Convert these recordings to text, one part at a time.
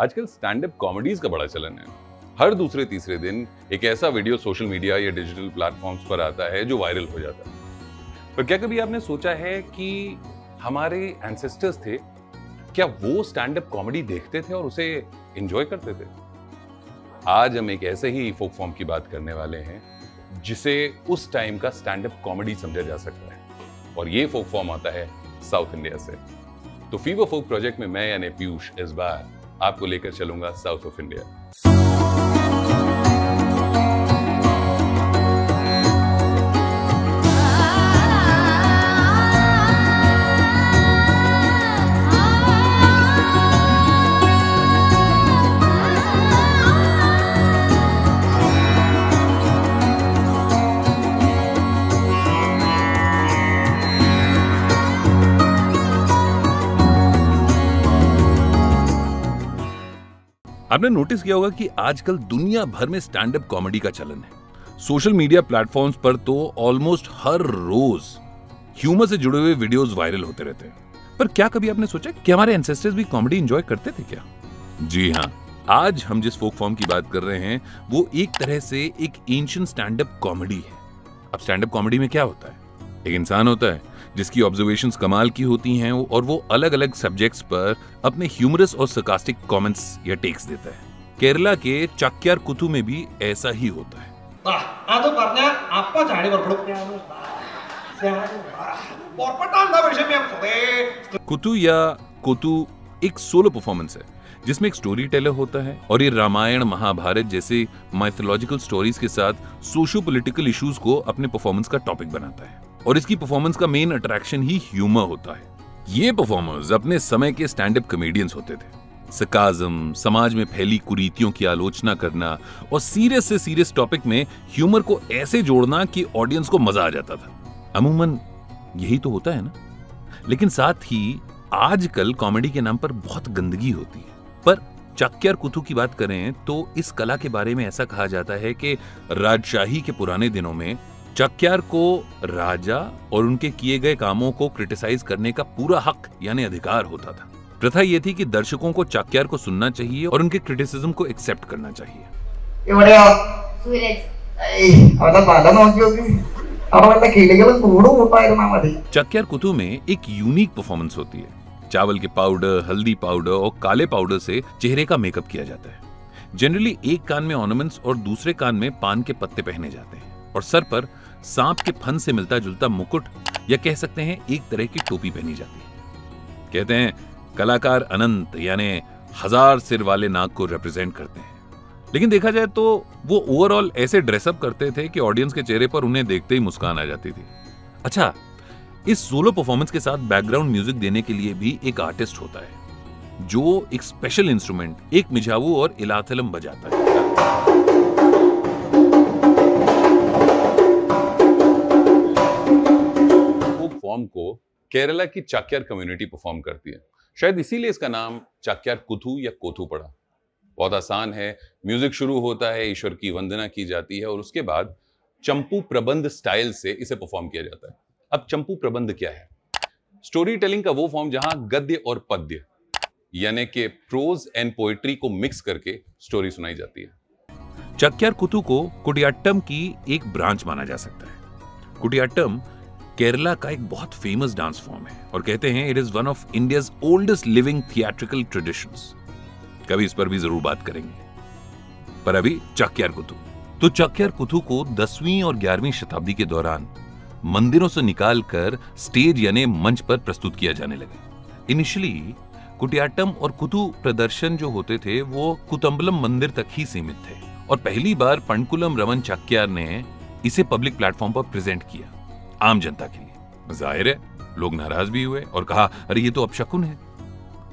आजकल stand up comedies का बड़ा चलन है। हर दूसरे तीसरे दिन एक ऐसा वीडियो सोशल मीडिया या डिजिटल प्लेटफॉर्म्स पर आता है जो वायरल हो जाता है। पर क्या कभी आपने सोचा है कि हमारे एंसेस्टर्स थे, क्या वो स्टैंड अप कॉमेडी देखते थे और उसे एंजॉय करते थे? आज हम एक ऐसे ही फोक फॉर्म की बात करने वाले हैं, जिसे उस टाइम का स्टैंड अप कॉमेडी समझा जा सकता है। और ये फोक फॉर्म आता है साउथ इंडिया से। तो फीवर फोक प्रोजेक्ट में मैं यानी पीयूष इस बार आपको लेकर चलूँगा साउथ ऑफ़ इंडिया। आपने नोटिस किया होगा कि आजकल दुनिया भर में स्टैंड अप कॉमेडी का चलन है। सोशल मीडिया प्लेटफॉर्म्स पर तो ऑलमोस्ट हर रोज ह्यूमर से जुड़े हुए वीडियोस वायरल होते रहते हैं। पर क्या कभी आपने सोचा कि हमारे एंसेस्टर्स भी कॉमेडी एंजॉय करते थे क्या? जी हाँ आज हम जिस फोक फॉर्म की बात कर रहे हैं, वो एक तरह से एक एंशियंट स्टैंड अप कॉमेडी है। अब स्टैंड अप कॉमेडी में क्या होता है? एक इंसान होता है जिसकी ऑब्जर्वेशन कमाल की होती हैं और वो अलग अलग सब्जेक्ट्स पर अपने ह्यूमरस और सकास्टिक कमेंट्स या टेक्स देता है। केरला के चाक्यार कुथु में भी ऐसा ही होता है। कुतु या कुतु एक सोलो परफॉर्मेंस है जिसमें एक स्टोरी टेलर होता है और ये रामायण महाभारत जैसे माइथोलॉजिकल स्टोरीज के साथ सोशियो पॉलिटिकल इश्यूज़ को अपने परफॉर्मेंस का टॉपिक बनाता है। और इसकी परफॉर्मेंस का मेन अट्रैक्शन ही ह्यूमर होता है। ये परफॉर्मर्स अपने समय के स्टैंड अप कॉमेडियंस होते थे। सकाजम समाज में फैली कुरीतियों की आलोचना करना और सीरियस से सीरियस टॉपिक में ह्यूमर को ऐसे जोड़ना कि ऑडियंस को मज़ा आ जाता था। अमूमन, यही तो होता है ना? लेकिन साथ ही आजकल कॉमेडी के नाम पर बहुत गंदगी होती है। पर चक्कर कुथु की बात करें तो इस कला के बारे में ऐसा कहा जाता है कि राजशाही के पुराने दिनों में चक्यार को राजा और उनके किए गए कामों को क्रिटिसाइज करने का पूरा हक यानी अधिकार होता था। प्रथा ये थी कि दर्शकों को चाक्यार को सुनना चाहिए और उनके क्रिटिसिज्म को एक्सेप्ट करना चाहिए। चक्यार कुतु में एक यूनिक परफॉर्मेंस होती है। चावल के पाउडर हल्दी पाउडर और काले पाउडर से चेहरे का मेकअप किया जाता है। जनरली एक कान में ऑर्नामेंट्स और दूसरे कान में पान के पत्ते पहने जाते हैं और सर पर सांप के फन से मिलता जुलता मुकुट, या कह सकते हैं, एक तरह की टोपी पहनी जाती है। कहते हैं, कलाकार अनंत, यानी हज़ार सिर वाले नाग को रिप्रेजेंट करते हैं। लेकिन देखा जाए तो वो ओवरऑल ऐसे ड्रेसअप करते थे कि ऑडियंस के चेहरे पर उन्हें देखते ही मुस्कान आ जाती थी। अच्छा इस सोलो परफॉर्मेंस के साथ बैकग्राउंड म्यूज़िक देने के लिए भी एक आर्टिस्ट होता है, जो एक स्पेशल इंस्ट्रूमेंट एक मिझावू और इलाथलम बजाता है। फोक फॉर्म को केरला की चाक्यार कम्युनिटी परफॉर्म करती है। शायद इसीलिए इसका नाम चाक्यार कुथु या कोथु पड़ा। बहुत आसान है म्यूज़िक शुरू होता है, ईश्वर की वंदना की जाती है और उसके बाद चंपू प्रबंध स्टाइल से इसे परफॉर्म किया जाता है। अब चंपू प्रबंध क्या है? स्टोरी टेलिंग का वो फॉर्म जहाँ गद्य और पद्य, यानी कि प्रोज एंड पोएट्री को मिक्स करके स्टोरी सुनाई जाती है। चक्यार कुतु को कुटियाट्टम की एक ब्रांच माना जा सकता है। कुटियाट्टम केरला का एक बहुत फ़ेमस डांस फॉर्म है और कहते हैं it is one of India's oldest living theatrical traditions कभी इस पर भी ज़रूर बात करेंगे। पर अभी चक्यार कुतु। तो चक्यार कुतु को दसवीं और ग्यारहवीं शताब्दी के दौरान मंदिरों से निकालकर स्टेज यानी मंच पर प्रस्तुत किया जाने लगा। इनिशियली कुटियाट्टम और कुतु प्रदर्शन जो होते थे, वो कुतम्बलम मंदिर तक ही सीमित थे। और पहली बार पंडकुलम रमन चक्यार ने इसे पब्लिक प्लेटफॉर्म पर प्रेजेंट किया। आम जनता के लिए। ज़ाहिर है, लोग नाराज़ भी हुए और कहा, अरे, ये तो अपशकुन है।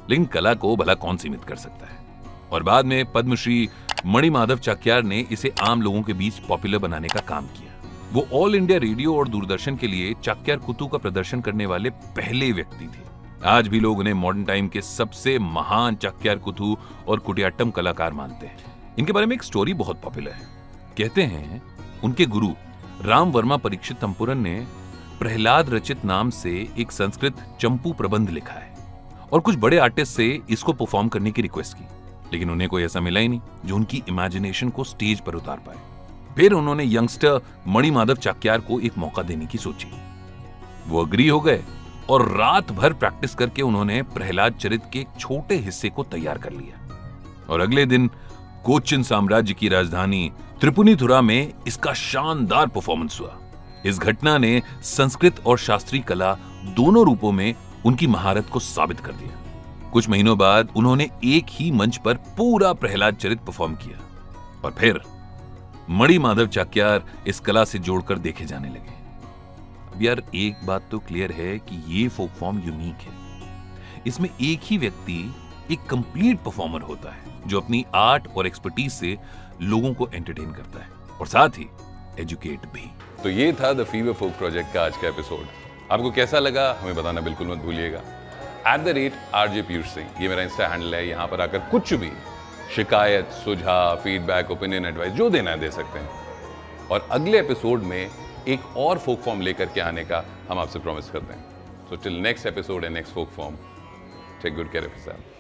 लेकिन कला को भला कौन सीमित कर सकता है? और बाद में पद्मश्री मणिमाधव चक्यार ने इसे आम लोगों के बीच पॉपुलर बनाने का काम किया। वो ऑल इंडिया रेडियो और दूरदर्शन के लिए चक्यार कुतु का प्रदर्शन करने वाले पहले व्यक्ति थे। आज भी लोग उन्हें मॉडर्न टाइम के सबसे महान चक्यार कुतु और कुटियाट्टम कलाकार मानते हैं। इनके बारे में एक स्टोरी बहुत पॉपुलर है। कहते हैं, उनके गुरु राम वर्मा परीक्षित तंपुरन ने प्रहलाद रचित नाम से एक संस्कृत चंपू प्रबंध लिखा है और कुछ बड़े आर्टिस्ट से इसको परफॉर्म करने की रिक्वेस्ट की। लेकिन उन्हें कोई ऐसा मिला ही नहीं जो उनकी इमेजिनेशन को स्टेज पर उतार पाए। फिर उन्होंने यंगस्टर मणिमाधव चाक्यार को एक मौका देने की सोची। वो अग्री हो गए और रात भर प्रैक्टिस करके उन्होंने प्रहलाद चरित के एक छोटे हिस्से को तैयार कर लिया। और अगले दिन कोचिन साम्राज्य की राजधानी त्रिपुनिथुरा में इसका शानदार परफॉर्मेंस हुआ। इस घटना ने संस्कृत और शास्त्रीय कला दोनों रूपों में उनकी महारत को साबित कर दिया। कुछ महीनों बाद उन्होंने एक ही मंच पर पूरा प्रहलाद चरित परफॉर्म किया। और फिर मणि माधव चाक्यार इस कला से जोड़कर देखे जाने लगे। अब यार एक बात तो क्लियर है कि ये फोक फॉर्म यूनिक है। इसमें एक ही व्यक्ति एक कंप्लीट परफॉर्मर होता है, जो अपनी आर्ट और एक्सपर्टीज से लोगों को एंटरटेन करता है और साथ ही एजुकेट भी। तो ये था द फीवर फोक प्रोजेक्ट का आज का एपिसोड आपको कैसा लगा, हमें बताना बिल्कुल मत भूलिएगा। At the rate R J Piyush Singh ये मेरा इंस्टा हैंडल है, यहाँ पर आकर कुछ भी शिकायत, सुझाव फीडबैक ओपिनियन एडवाइस जो देना है दे सकते हैं। और अगले एपिसोड में एक और फोक फॉर्म लेकर के आने का हम आपसे प्रॉमिस करते हैं। So till next episode and next folk form take good care of